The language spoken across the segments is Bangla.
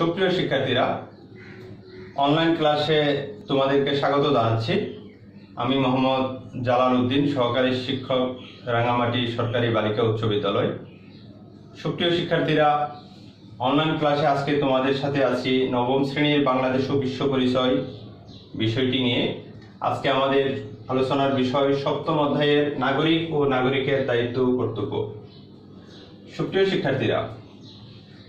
সুপ্রিয় শিক্ষার্থীরা অনলাইন ক্লাসে তোমাদেরকে স্বাগত জানাচ্ছি। আমি মোহাম্মদ জালাল উদ্দিন, সহকারী শিক্ষক রাঙামাটি সরকারি বালিকা উচ্চ বিদ্যালয়। সুপ্রিয় শিক্ষার্থীরা অনলাইন ক্লাসে আজকে তোমাদের সাথে আছি নবম শ্রেণির বাংলাদেশ ও বিশ্ব পরিচয় বিষয়টি নিয়ে। আজকে আমাদের আলোচনার বিষয় সপ্তম অধ্যায়ের নাগরিক ও নাগরিকের দায়িত্ব কর্তব্য। সুপ্রিয় শিক্ষার্থীরা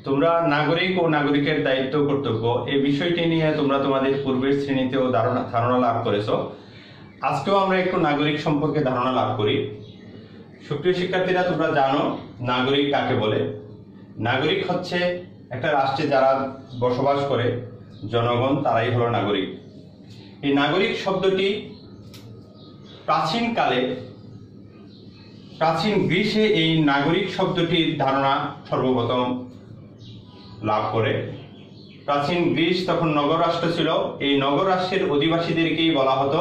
তোমরা নাগরিক ও নাগরিকের দায়িত্ব কর্তব্য। এই বিষয়টি নিয়ে তোমরা তোমাদের পূর্বের শ্রেণীতেও ধারণা ধারণা লাভ করেছ। আজকেও আমরা একটু নাগরিক সম্পর্কে ধারণা লাভ করি। সুপ্রিয় শিক্ষার্থীরা, তোমরা জানো নাগরিক কাকে বলে? নাগরিক হচ্ছে একটা রাষ্ট্রে যারা বসবাস করে, জনগণ তারাই হলো নাগরিক। এই নাগরিক শব্দটি প্রাচীনকালে, প্রাচীন গ্রীসে এই নাগরিক শব্দটির ধারণা সর্বপ্রথম লাভ করে। প্রাচীন গ্রীস তখন নগরাষ্ট্র ছিল। এই নগরাষ্ট্রের অধিবাসীদেরকেই বলা হতো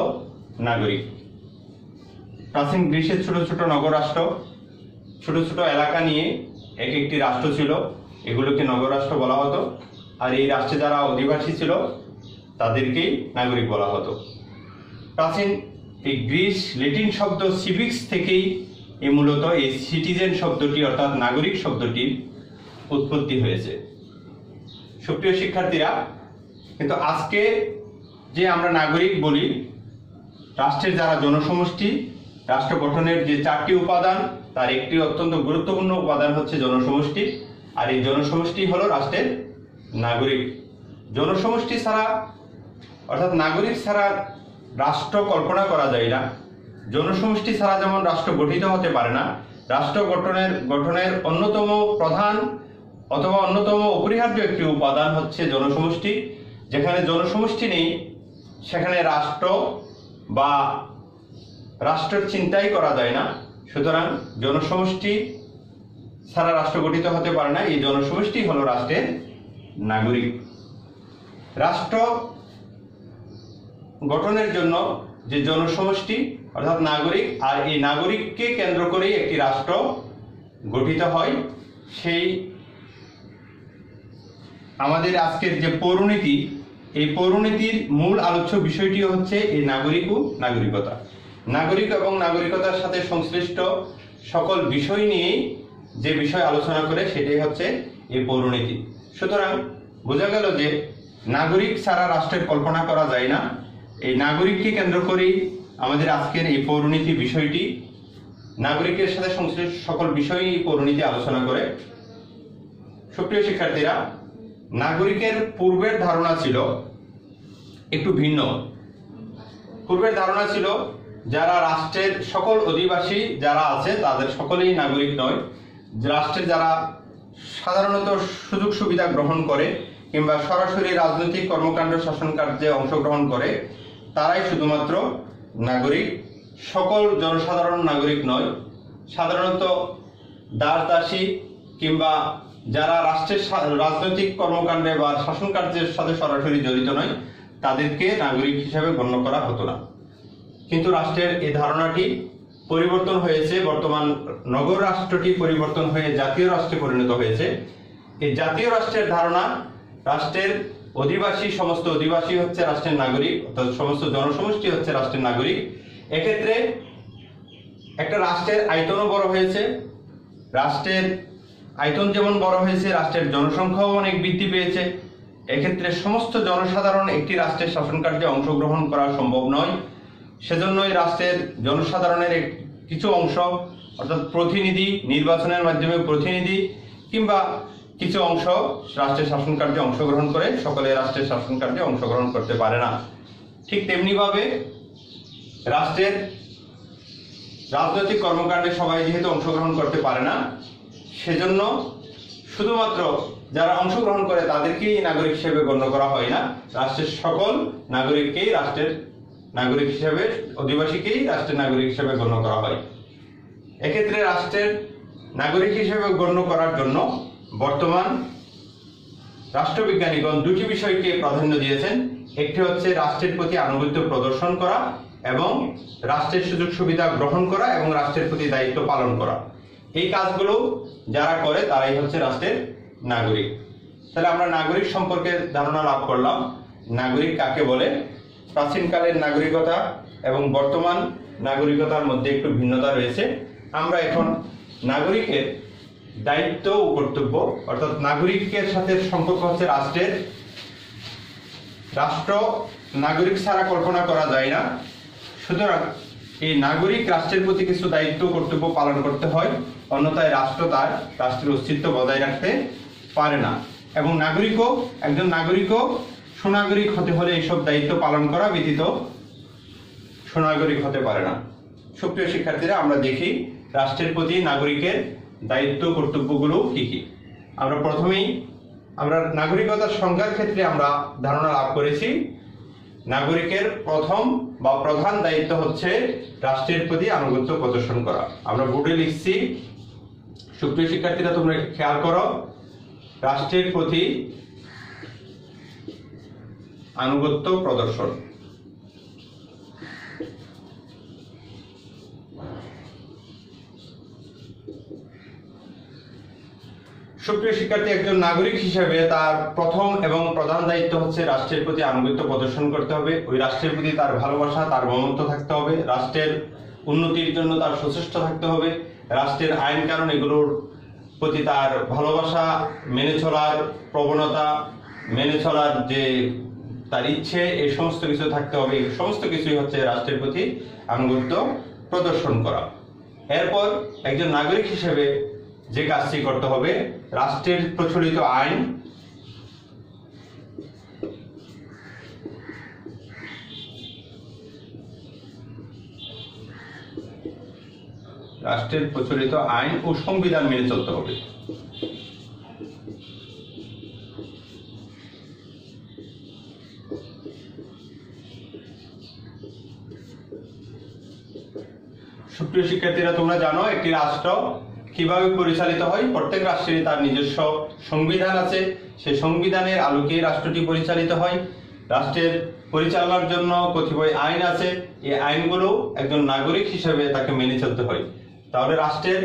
নাগরিক। প্রাচীন গ্রীসের ছোট ছোট নগরাষ্ট্র ছোট ছোট এলাকা নিয়ে এক একটি রাষ্ট্র ছিল। এগুলোকে নগরাষ্ট্র বলা হতো। আর এই রাষ্ট্রে যারা অধিবাসী ছিল, তাদেরকেই নাগরিক বলা হতো। প্রাচীন এই গ্রিস লেটিন শব্দ সিভিক্স থেকেই এই মূলত এই সিটিজেন শব্দটি অর্থাৎ নাগরিক শব্দটির উৎপত্তি হয়েছে। সুপ্রিয় শিক্ষার্থীরা, কিন্তু আজকে যে আমরা নাগরিক বলি, রাষ্ট্রের যারা জনসমষ্টি, রাষ্ট্র গঠনের যে চারটি উপাদান, তার একটি অত্যন্ত গুরুত্বপূর্ণ উপাদান হচ্ছে জনসমষ্টি। আর এই জনসমষ্টি হলো রাষ্ট্রের নাগরিক। জনসমষ্টি ছাড়া, অর্থাৎ নাগরিক ছাড়া রাষ্ট্র কল্পনা করা যায় না। জনসমষ্টি ছাড়া যেমন রাষ্ট্র গঠিত হতে পারে না, রাষ্ট্র গঠনের গঠনের অন্যতম প্রধান অথবা অন্যতম অপরিহার্য একটি উপাদান হচ্ছে জনসমষ্টি, যেখানে জনসমষ্টি নেই, সেখানে রাষ্ট্র বা রাষ্ট্রের চিন্তাই করা যায় না। সুতরাং জনসমষ্টি ছাড়া রাষ্ট্র গঠিত হতে পারে না, এই জনসমষ্টি হলো রাষ্ট্রের নাগরিক। রাষ্ট্র গঠনের জন্য যে জনসমষ্টি, অর্থাৎ নাগরিক, আর এই নাগরিককে কেন্দ্র করেই একটি রাষ্ট্র গঠিত হয়, সেই আমাদের আজকের যে পৌরনীতি, এই পৌরনীতির মূল আলোচ্য বিষয়টি হচ্ছে এই নাগরিক ও নাগরিকতা। নাগরিক এবং নাগরিকতার সাথে সংশ্লিষ্ট সকল বিষয় নিয়েই যে বিষয় আলোচনা করে সেটাই হচ্ছে এই পৌরনীতি। সুতরাং বোঝা গেল যে নাগরিক ছাড়া রাষ্ট্রের কল্পনা করা যায় না। এই নাগরিককে কেন্দ্র করেই আমাদের আজকের এই পৌরনীতি বিষয়টি, নাগরিকের সাথে সংশ্লিষ্ট সকল বিষয়ই পৌরনীতি আলোচনা করে। সুপ্রিয় শিক্ষার্থীরা নাগরিকের পূর্বের ধারণা ছিল, একটু ভিন্ন। পূর্বের ধারণা ছিল, যারা রাষ্ট্রের সকল অধিবাসী যারা আছে, তাদের সকলেই নাগরিক নয়। রাষ্ট্রের যারা সাধারণত সুযোগ সুবিধা গ্রহণ করে, কিংবা সরাসরি রাজনৈতিক কর্মকাণ্ড, শাসন কার্যে অংশগ্রহণ করে, তারাই শুধুমাত্র নাগরিক। সকল জনসাধারণ নাগরিক নয়। সাধারণত দাস দাসী কিংবা যারা রাষ্ট্রের রাজনৈতিক কর্মকাণ্ডে বা শাসন কার্যের সাথে সরাসরি জড়িত নয়, তাদেরকে নাগরিক হিসাবে গণ্য করা হতো না। কিন্তু রাষ্ট্রের এই ধারণাটি পরিবর্তন হয়েছে, বর্তমান নগর রাষ্ট্রটি পরিবর্তন হয়ে জাতীয় রাষ্ট্রে পরিণত হয়েছে। এই জাতীয় রাষ্ট্রের ধারণা, রাষ্ট্রের অধিবাসী, সমস্ত অধিবাসী হচ্ছে রাষ্ট্রের নাগরিক, অর্থাৎ সমস্ত জনসমষ্টি হচ্ছে রাষ্ট্রের নাগরিক। এক্ষেত্রে একটা রাষ্ট্রের আয়তনও বড় হয়েছে। রাষ্ট্রের আয়তন যেমন বড় হয়েছে, রাষ্ট্রের জনসংখ্যাও অনেক বৃদ্ধি পেয়েছে। এক্ষেত্রে সমস্ত জনসাধারণ একটি রাষ্ট্রের শাসন কার্যে অংশগ্রহণ করা সম্ভব নয়। সেজন্যই রাষ্ট্রের জনসাধারণের কিছু অংশ, অর্থাৎ প্রতিনিধি, নির্বাচনের মাধ্যমে প্রতিনিধি, কিংবা কিছু অংশ রাষ্ট্রের শাসন কার্যে অংশগ্রহণ করে সকলে রাষ্ট্রের শাসন কার্যে অংশগ্রহণ করতে পারে না। ঠিক তেমনিভাবে রাষ্ট্রের রাজনৈতিক কর্মকাণ্ডে সবাই যেহেতু অংশগ্রহণ করতে পারে না সেজন্য শুধুমাত্র যারা অংশগ্রহণ করে তাদেরকেই নাগরিক হিসেবে গণ্য করা হয় না। রাষ্ট্রের সকল নাগরিককেই রাষ্ট্রের নাগরিক হিসেবে, অধিবাসীকেই রাষ্ট্রের নাগরিক হিসেবে গণ্য করা হয়। এক্ষেত্রে রাষ্ট্রের নাগরিক হিসেবে গণ্য করার জন্য বর্তমান রাষ্ট্রবিজ্ঞানীগণ দুটি বিষয়কে প্রাধান্য দিয়েছেন। একটি হচ্ছে রাষ্ট্রের প্রতি আনুগত্য প্রদর্শন করা এবং রাষ্ট্রের সুযোগ সুবিধা গ্রহণ করা এবং রাষ্ট্রের প্রতি দায়িত্ব পালন করা। এই কাজগুলো যারা করে, তারাই হচ্ছে রাষ্ট্রের নাগরিক। তাহলে আমরা নাগরিক সম্পর্কে ধারণা লাভ করলাম। নাগরিক কাকে বলে? প্রাচীনকালের নাগরিকতা এবং বর্তমান নাগরিকতার মধ্যে একটু ভিন্নতা রয়েছে। আমরা এখন নাগরিকের দায়িত্ব ও কর্তব্য, অর্থাৎ নাগরিকের সাথে সম্পর্ক হচ্ছে রাষ্ট্রের। রাষ্ট্র নাগরিক ছাড়া কল্পনা করা যায় না। সুতরাং এই নাগরিক রাষ্ট্রের প্রতি কিছু দায়িত্ব কর্তব্য পালন করতে হয়। অন্যথায় রাষ্ট্র তার রাষ্ট্রের অস্তিত্ব বজায় রাখতে পারে না। এবং নাগরিকও, একজন নাগরিকও সুনাগরিক হতে হলে এইসব দায়িত্ব পালন করা ব্যতীত সুনাগরিক হতে পারে না। সুপ্রিয় শিক্ষার্থীরা, আমরা দেখি রাষ্ট্রের প্রতি নাগরিকের দায়িত্ব, কর্তব্যগুলো কি কি। আমরা প্রথমেই, আমরা নাগরিকতার সংজ্ঞার ক্ষেত্রে আমরা ধারণা লাভ করেছি, নাগরিকের প্রথম বা প্রধান দায়িত্ব হচ্ছে রাষ্ট্রের প্রতি আনুগত্য প্রদর্শন করা। আমরা বোর্ডে লিখছি সুপ্রিয় শিক্ষার্থীরা, তোমরা খেয়াল করো, রাষ্ট্রের প্রতি আনুগত্য প্রদর্শন। সুপ্রিয় শিক্ষার্থী, একজন নাগরিক হিসেবে তার প্রথম এবং প্রধান দায়িত্ব হচ্ছে রাষ্ট্রের প্রতি আনুগত্য প্রদর্শন করতে হবে। ওই রাষ্ট্রের প্রতি তার ভালোবাসা, তার মমত্ব থাকতে হবে। রাষ্ট্রের উন্নতির জন্য তার সচেষ্ট থাকতে হবে। রাষ্ট্রের আইন কারণ এগুলোর প্রতি তার ভালোবাসা মেনে চলার প্রবণতা, মেনে চলার যে তার ইচ্ছে, এই সমস্ত কিছু থাকতে হবে। এই সমস্ত কিছুই হচ্ছে রাষ্ট্রের প্রতি আনুগত্য প্রদর্শন করা। এরপর একজন নাগরিক হিসেবে যে কাজটি করতে হবে, রাষ্ট্রের প্রচলিত আইন রাষ্ট্রের প্রচলিত আইন ও সংবিধান মেনে চলতে হবে। সুপ্রিয় শিক্ষার্থীরা, তোমরা জানো, একটি রাষ্ট্র কীভাবে পরিচালিত হয়? প্রত্যেক রাষ্ট্রেরই তার নিজস্ব সংবিধান আছে। সেই সংবিধানের আলোকে রাষ্ট্রটি পরিচালিত হয়। রাষ্ট্রের পরিচালনার জন্য কতিপয় আইন আছে। এই আইনগুলো একজন নাগরিক হিসেবে তাকে মেনে চলতে হয়। তাহলে রাষ্ট্রের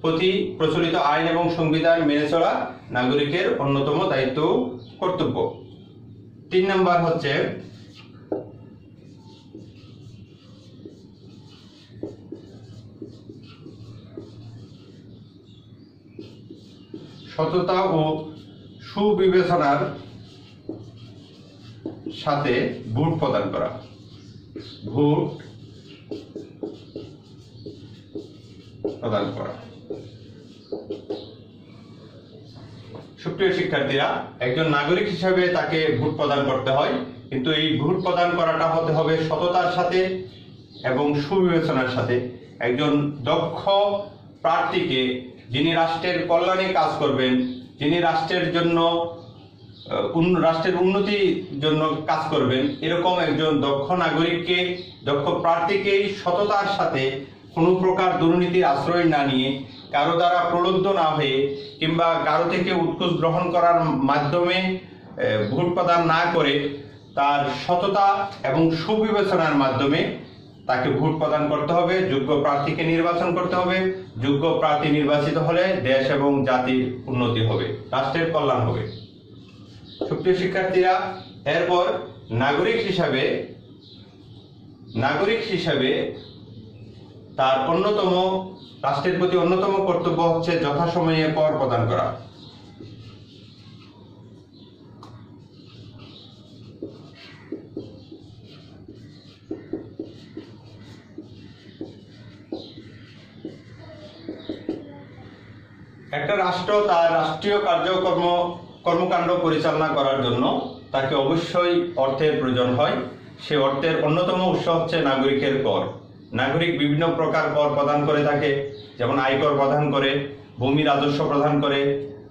প্রতি প্রচলিত আইন এবং সংবিধান মেনে চলা নাগরিকের অন্যতম দায়িত্ব কর্তব্য। তিন নম্বর হচ্ছে সততা ও সুবিবেচনার সাথে ভোট প্রদান করা। ভোট প্রদান করা। সুপ্রিয় শিক্ষার্থীরা, একজন নাগরিক হিসাবে তাকে ভোট প্রদান করতে হয়, কিন্তু এই ভোট প্রদান করাটা হতে হবে সততার সাথে এবং সুবিবেচনার সাথে। একজন দক্ষ প্রার্থীকে যিনি রাষ্ট্রের কল্যাণে কাজ করবেন, যিনি রাষ্ট্রের জন্য রাষ্ট্রের উন্নতির জন্য কাজ করবেন, এরকম একজন দক্ষ নাগরিককে, দক্ষ প্রার্থীকেই সততার সাথে কোনো প্রকার দুর্নীতির আশ্রয় না নিয়ে কারও দ্বারা প্রলুব্ধ না হয়ে কিংবা কারও থেকে উৎকোচ গ্রহণ করার মাধ্যমে ভোট প্রদান না করে তার সততা এবং সুবিবেচনার মাধ্যমে তাকে ভোট প্রদান করতে হবে, যোগ্য প্রার্থীকে নির্বাচন করতে হবে, যোগ্য প্রার্থী নির্বাচিত হলে দেশ এবং জাতির উন্নতি হবে, রাষ্ট্রের কল্যাণ হবে। সুপ্রিয় শিক্ষার্থীরা, এরপর নাগরিক হিসাবে নাগরিক হিসাবে তার অন্যতম, রাষ্ট্রের প্রতি অন্যতম কর্তব্য হচ্ছে যথাসময়ে কর প্রদান করা। একটা রাষ্ট্র তার রাষ্ট্রীয় কার্যকর্ম কর্মকাণ্ড পরিচালনা করার জন্য তাকে অবশ্যই অর্থের প্রয়োজন হয়। সে অর্থের অন্যতম উৎস হচ্ছে নাগরিকের কর। নাগরিক বিভিন্ন প্রকার কর প্রদান করে থাকে, যেমন আয়কর প্রদান করে, ভূমি রাজস্ব প্রদান করে,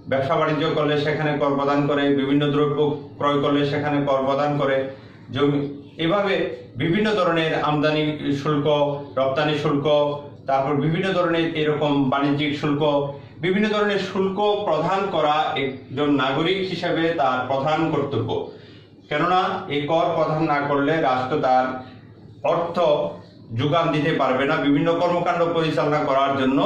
ব্যবসা বাণিজ্য করলে সেখানে কর প্রদান করে, বিভিন্ন দ্রব্য ক্রয় করলে সেখানে কর প্রদান করে, জমি এভাবে বিভিন্ন ধরনের আমদানি শুল্ক, রপ্তানি শুল্ক, তারপর বিভিন্ন ধরনের এরকম বাণিজ্যিক শুল্ক, বিভিন্ন ধরনের শুল্ক প্রদান করা একজন নাগরিক হিসেবে তার প্রধান কর্তব্য। কেননা, এই কর প্রদান না করলে রাষ্ট্র তার অর্থ যোগান দিতে পারবে না। বিভিন্ন কর্মকাণ্ড পরিচালনা করার জন্য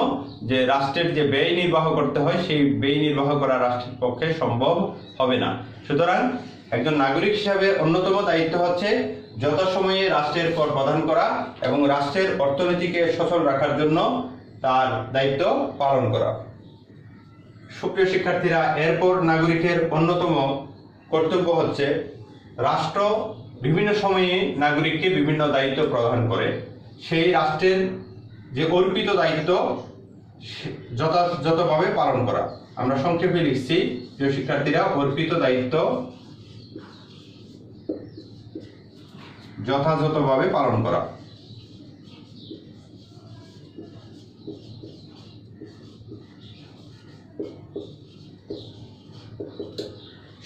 যে রাষ্ট্রের যে ব্যয় নির্বাহ করতে হয়, সেই ব্যয় নির্বাহ করা রাষ্ট্রের পক্ষে সম্ভব হবে না। সুতরাং একজন নাগরিক হিসাবে অন্যতম দায়িত্ব হচ্ছে যথাসময়ে রাষ্ট্রের কর প্রদান করা এবং রাষ্ট্রের অর্থনীতিকে সচল রাখার জন্য তার দায়িত্ব পালন করা। সুপ্রিয় শিক্ষার্থীরা, এরপর নাগরিকের অন্যতম কর্তব্য হচ্ছে রাষ্ট্র বিভিন্ন সময়ে নাগরিককে বিভিন্ন দায়িত্ব প্রদান করে। সেই রাষ্ট্রের যে অর্পিত দায়িত্ব যথাযথভাবে পালন করা। আমরা সংক্ষেপে লিখছি যে শিক্ষার্থীরা, অর্পিত দায়িত্ব যথাযথভাবে পালন করা।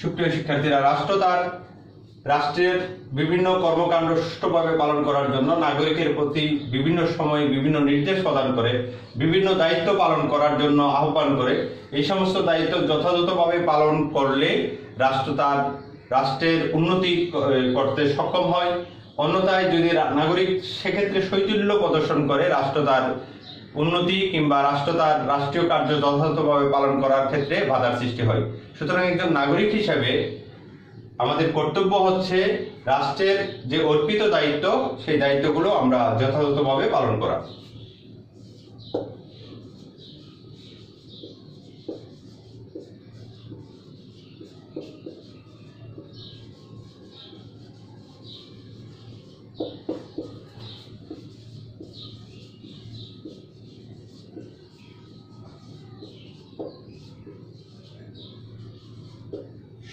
সুপ্রিয় শিক্ষার্থীরা, রাষ্ট্র তার রাষ্ট্রের বিভিন্ন কর্মকাণ্ড সুষ্ঠুভাবে পালন করার জন্য নাগরিকের প্রতি বিভিন্ন সময়ে বিভিন্ন নির্দেশ প্রদান করে, বিভিন্ন দায়িত্ব পালন করার জন্য আহ্বান করে, এই সমস্ত দায়িত্ব যথাযথভাবে পালন করলে রাষ্ট্র তার রাষ্ট্রের উন্নতি করতে সক্ষম হয়। অন্যথায় যদি নাগরিক সেক্ষেত্রে শৈথিল্য প্রদর্শন করে রাষ্ট্র তার উন্নতি কিংবা রাষ্ট্র তার রাষ্ট্রীয় কার্য যথাযথভাবে পালন করার ক্ষেত্রে বাধার সৃষ্টি হয়। সুতরাং একজন নাগরিক হিসাবে আমাদের কর্তব্য হচ্ছে রাষ্ট্রের যে অর্পিত দায়িত্ব সেই দায়িত্বগুলো আমরা যথাযথভাবে পালন করা।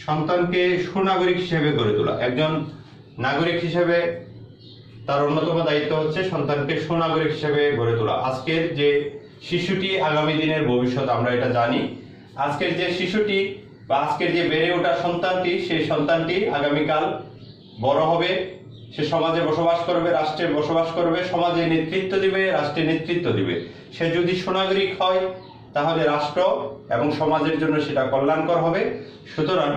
সন্তানকে সুনাগরিক হিসেবে গড়ে তোলা। একজন নাগরিক হিসেবে তার অন্যতম দায়িত্ব হচ্ছে সন্তানকে সুনাগরিক হিসেবে গড়ে তোলা। আজকের যে শিশুটি আগামী দিনের ভবিষ্যৎ, আমরা এটা জানি। আজকের যে শিশুটি বা আজকের যে বেড়ে ওঠা সন্তানটি, সেই সন্তানটি আগামীকাল বড় হবে। সে সমাজে বসবাস করবে, রাষ্ট্রে বসবাস করবে, সমাজে নেতৃত্ব দিবে, রাষ্ট্রে নেতৃত্ব দিবে। সে যদি সুনাগরিক হয় তাহলে রাষ্ট্র এবং সমাজের জন্য সেটা কল্যাণকর হবে। সুতরাং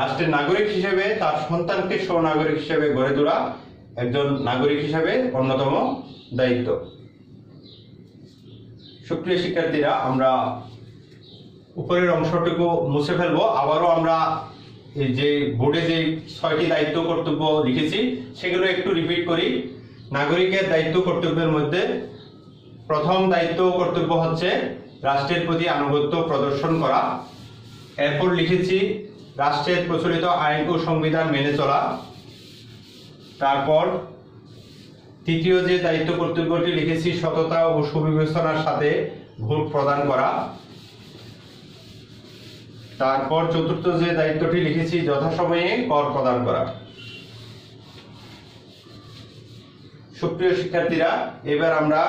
রাষ্ট্রের নাগরিক হিসেবে তার সন্তানকে সুনাগরিক হিসেবে গড়ে তোলা একজন নাগরিক হিসেবে অন্যতম দায়িত্ব। সুপ্রিয় শিক্ষার্থীরা, আমরা উপরের অংশটুকু মুছে ফেলব। আবারও আমরা যে বোর্ডে যে ছয়টি দায়িত্ব কর্তব্য লিখেছি, সেগুলো একটু রিপিট করি। নাগরিকের দায়িত্ব কর্তব্যের মধ্যে প্রথম দায়িত্ব কর্তব্য হচ্ছে রাষ্ট্রের প্রতি আনুগত্য প্রদর্শন করা। এরপর লিখেছি, রাষ্ট্রের প্রচলিত আইন ও সংবিধান মেনে চলা। তারপর তৃতীয় যে দায়িত্ব কর্তব্যটি লিখেছি, সততা ও সুবিবেচনার সাথে ভোট প্রদান করা। তারপর চতুর্থ যে দায়িত্বটি লিখেছি, যথাসময়ে কর প্রদান করা। সুপ্রিয় শিক্ষার্থীরা, এবার আমরা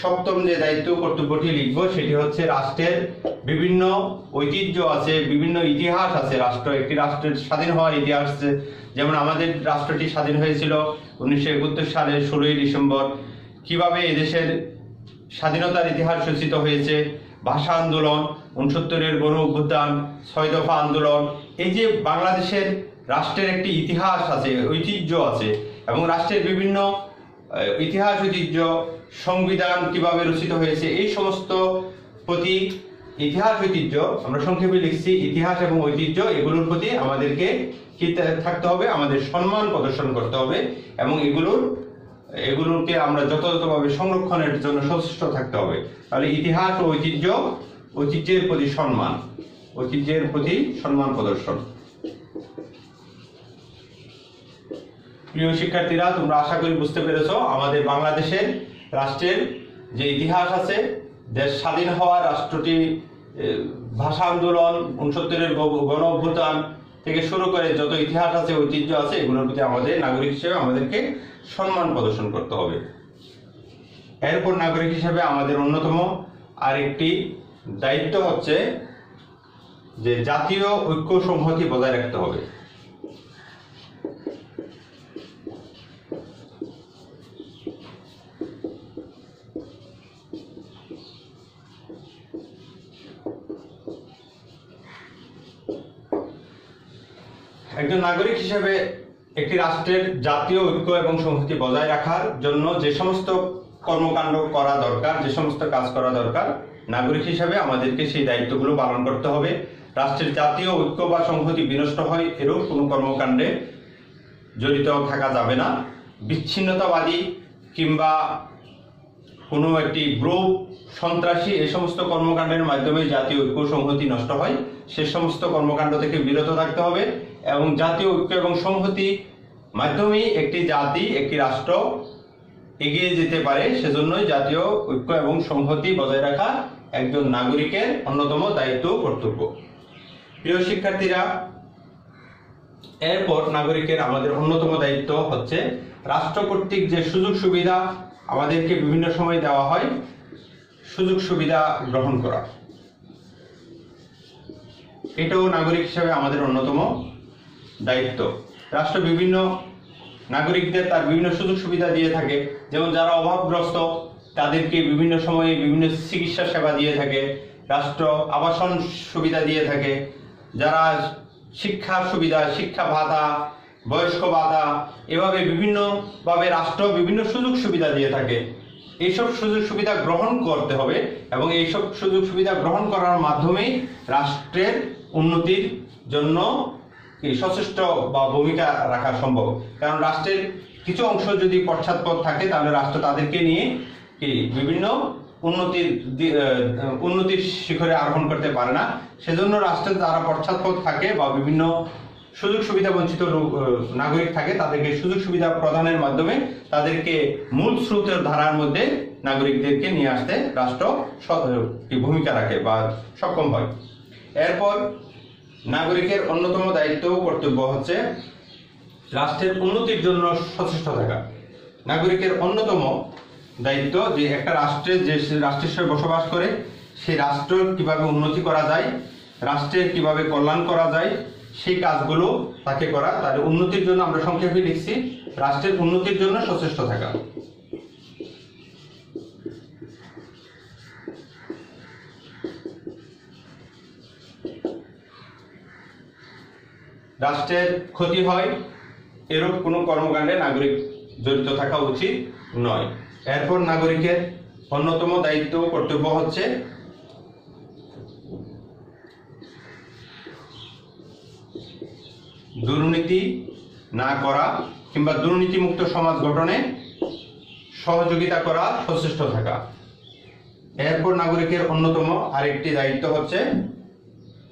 সপ্তম যে দায়িত্ব কর্তব্যটি লিখব, সেটি হচ্ছে রাষ্ট্রের বিভিন্ন ঐতিহ্য আছে, বিভিন্ন ইতিহাস আছে। রাষ্ট্র, একটি রাষ্ট্রের স্বাধীন হওয়ার ইতিহাস যেমন আমাদের রাষ্ট্রটি স্বাধীন হয়েছিল উনিশশো একাত্তর সালের ষোলোই ডিসেম্বর। কীভাবে এদেশের স্বাধীনতার ইতিহাস রচিত হয়েছে? ভাষা আন্দোলন, উনসত্তরের গণ অভ্যুত্থান, ছয় দফা আন্দোলন। এই যে বাংলাদেশের রাষ্ট্রের একটি ইতিহাস আছে, ঐতিহ্য আছে এবং রাষ্ট্রের বিভিন্ন ইতিহাস ঐতিহ্য, সংবিধান কীভাবে রচিত হয়েছে, এই সমস্ত প্রতি ইতিহাস ঐতিহ্য, আমরা সংক্ষেপে লিখছি, ইতিহাস এবং ঐতিহ্য, এগুলোর প্রতি আমাদেরকে কি থাকতে হবে, আমাদের সম্মান প্রদর্শন করতে হবে, এবং এগুলোর, এগুলোকে আমরা যথাযথভাবে সংরক্ষণের জন্য সচেষ্ট থাকতে হবে। তাহলে ইতিহাস ও ঐতিহ্য, ঐতিহ্যের প্রতি সম্মান, ঐতিহ্যের প্রতি সম্মান প্রদর্শন। প্রিয় শিক্ষার্থীরা, তোমরা আশা করি বুঝতে পেরেছ, আমাদের বাংলাদেশের রাষ্ট্রের যে ইতিহাস আছে, দেশ স্বাধীন হওয়া রাষ্ট্রটি ভাষা আন্দোলন, উনসত্তরের গণ- অভ্যুত্থান থেকে শুরু করে যত ইতিহাস আছে, ঐতিহ্য আছে, এগুলোর প্রতি আমাদের নাগরিক হিসেবে আমাদেরকে সম্মান প্রদর্শন করতে হবে। এরপর নাগরিক হিসেবে আমাদের অন্যতম আরেকটি দায়িত্ব হচ্ছে যে জাতীয় ঐক্য সংহতি বজায় রাখতে হবে। একজন নাগরিক হিসেবে একটি রাষ্ট্রের জাতীয় ঐক্য এবং সংহতি বজায় রাখার জন্য যে সমস্ত কর্মকাণ্ড করা দরকার, যে সমস্ত কাজ করা দরকার, নাগরিক হিসাবে আমাদেরকে সেই দায়িত্বগুলো পালন করতে হবে। রাষ্ট্রের জাতীয় ঐক্য বা সংহতি বিনষ্ট হয় এরূপ কোনো কর্মকাণ্ডে জড়িত থাকা যাবে না। বিচ্ছিন্নতাবাদী কিংবা কোনো একটি গ্রুপ সন্ত্রাসী এ সমস্ত কর্মকাণ্ডের মাধ্যমে জাতীয় ঐক্য সংহতি নষ্ট হয়। সে সমস্ত কর্মকাণ্ড থেকে বিরত থাকতে হবে এবং জাতীয় ঐক্য এবং সংহতি মাধ্যমেই একটি জাতি, একটি রাষ্ট্র এগিয়ে যেতে পারে। সেজন্যই জাতীয় ঐক্য এবং সংহতি বজায় রাখা একজন নাগরিকের অন্যতম দায়িত্ব কর্তব্য। প্রিয় শিক্ষার্থীরা, এরপর নাগরিকের আমাদের অন্যতম দায়িত্ব হচ্ছে রাষ্ট্র কর্তৃক যে সুযোগ সুবিধা আমাদেরকে বিভিন্ন সময় দেওয়া হয় সুযোগ সুবিধা গ্রহণ করা। এটাও নাগরিক হিসাবে আমাদের অন্যতম দায়িত্ব। রাষ্ট্র বিভিন্ন নাগরিকদের তার বিভিন্ন সুযোগ সুবিধা দিয়ে থাকে। যেমন যারা অভাবগ্রস্ত, তাদেরকে বিভিন্ন সময়ে বিভিন্ন চিকিৎসা সেবা দিয়ে থাকে। রাষ্ট্র আবাসন সুবিধা দিয়ে থাকে। যারা শিক্ষার সুবিধা, শিক্ষা ভাতা, বয়স্ক ভাতা, এভাবে বিভিন্নভাবে রাষ্ট্র বিভিন্ন সুযোগ সুবিধা দিয়ে থাকে। এইসব সুযোগ সুবিধা গ্রহণ করতে হবে এবং এইসব সুযোগ সুবিধা গ্রহণ করার মাধ্যমেই রাষ্ট্রের উন্নতির জন্য সচেষ্ট বা ভূমিকা রাখা সম্ভব। কারণ রাষ্ট্রের কিছু অংশ যদি পশ্চাৎপদ থাকে, তাহলে রাষ্ট্র তাদেরকে নিয়ে কি বিভিন্ন উন্নতির উন্নতির শিখরে আরোহণ করতে পারে না। সেজন্য রাষ্ট্রের যারা পশ্চাৎপদ থাকে বা বিভিন্ন সুযোগ সুবিধা বঞ্চিত নাগরিক থাকে, তাদেরকে সুযোগ সুবিধা প্রদানের মাধ্যমে তাদেরকে মূল স্রোতের ধারার মধ্যে নাগরিকদেরকে নিয়ে আসতে রাষ্ট্র ভূমিকা রাখে বা সক্ষম হয়। এরপর নাগরিকের অন্যতম দায়িত্ব কর্তব্য হচ্ছে রাষ্ট্রের উন্নতির জন্য সচেষ্ট থাকা। নাগরিকের অন্যতম দায়িত্ব যে একটা রাষ্ট্রে যে রাষ্ট্রের সঙ্গে বসবাস করে সেই রাষ্ট্র কীভাবে উন্নতি করা যায়, রাষ্ট্রের কীভাবে কল্যাণ করা যায় সেই কাজগুলো তাকে করা, তার উন্নতির জন্য আমরা সংক্ষেপে লিখছি, রাষ্ট্রের উন্নতির জন্য সচেষ্ট থাকা। রাষ্ট্রের ক্ষতি হয়, এরূপ কোনো কর্মকাণ্ডে নাগরিক জড়িত থাকা উচিত নয়। এরপর নাগরিকের অন্যতম দায়িত্ব কর্তব্য হচ্ছে দুর্নীতি না করা কিংবা দুর্নীতিমুক্ত সমাজ গঠনে সহযোগিতা করা, সচেষ্ট থাকা। এরপর নাগরিকের অন্যতম আরেকটি দায়িত্ব হচ্ছে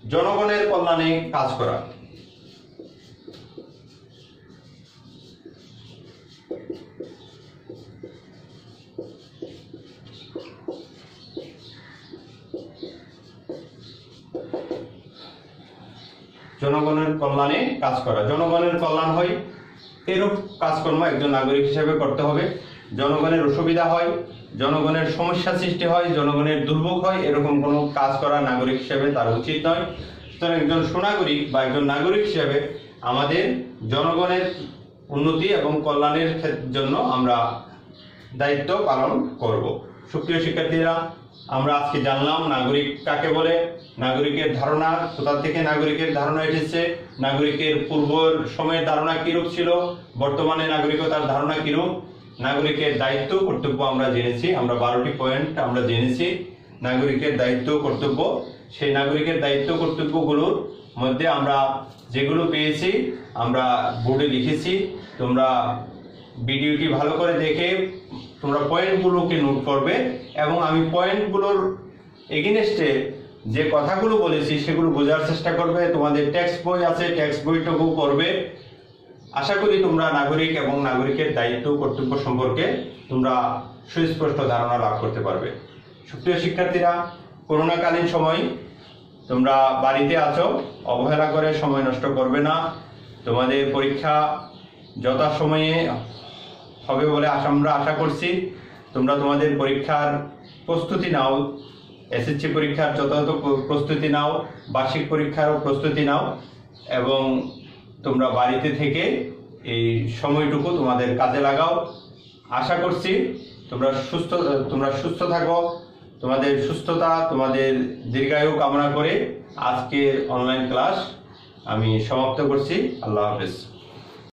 জনগণের কল্যাণে কাজ করা। জনগণের কল্যাণে কাজ করা। জনগণের কল্যাণ হয়, এরূপ কাজকর্ম একজন নাগরিক হিসেবে করতে হবে। জনগণের অসুবিধা হয়, জনগণের সমস্যা সৃষ্টি হয়, জনগণের দুর্ভোগ হয়, এরকম কোনো কাজ করা নাগরিক হিসেবে তার উচিত নয়। সুতরাং একজন সুনাগরিক বা একজন নাগরিক হিসেবে আমাদের জনগণের উন্নতি এবং কল্যাণের জন্য আমরা দায়িত্ব পালন করব। সুপ্রিয় শিক্ষার্থীরা, আমরা আজকে জানলাম নাগরিক কাকে বলে নাগরিকের ধারণা, কোথা থেকে নাগরিকের ধারণা এসেছে, নাগরিকের পূর্ব সময়ের ধারণা কিরূপ ছিল, বর্তমানে নাগরিকতার ধারণা কিরূপ, নাগরিকের দায়িত্ব, কর্তব্য আমরা জেনেছি, আমরা বারোটি পয়েন্ট আমরা জেনেছি, নাগরিকের দায়িত্ব, কর্তব্য, সেই নাগরিকের দায়িত্ব, কর্তব্যগুলোর মধ্যে আমরা যেগুলো পেয়েছি, আমরা বোর্ডে লিখেছি, তোমরা ভিডিওটি ভালো করে দেখে তোমরা পয়েন্টগুলোকে নোট করবে, এবং আমি পয়েন্টগুলোর এগেনস্টে যে কথাগুলো বলেছি, সেগুলো বোঝার চেষ্টা করবে। তোমাদের টেক্সট বই আছে টেক্সট বইটুকু করবে আশা করি তোমরা নাগরিক এবং নাগরিকের দায়িত্ব কর্তব্য সম্পর্কে তোমরা সুস্পষ্ট ধারণা লাভ করতে পারবে। সুপ্রিয় শিক্ষার্থীরা, করোনাকালীন সময় তোমরা বাড়িতে আছো, অবহেলা করে সময় নষ্ট করবে না। তোমাদের পরীক্ষা যথাসময়ে হবে বলে আমরা আশা করছি। তোমরা তোমাদের পরীক্ষার প্রস্তুতি নাও। এসএসসি পরীক্ষার যথাযথ প্রস্তুতি নাও, বার্ষিক পরীক্ষারও প্রস্তুতি নাও, এবং তোমরা বাড়িতে থেকে এই সময়টুকু তোমাদের কাজে লাগাও। আশা করছি তোমরা সুস্থ তোমরা সুস্থ থাকো, তোমাদের সুস্থতা, তোমাদের দীর্ঘায়ু কামনা করে আজকের অনলাইন ক্লাস আমি সমাপ্ত করছি। আল্লাহ হাফেজ।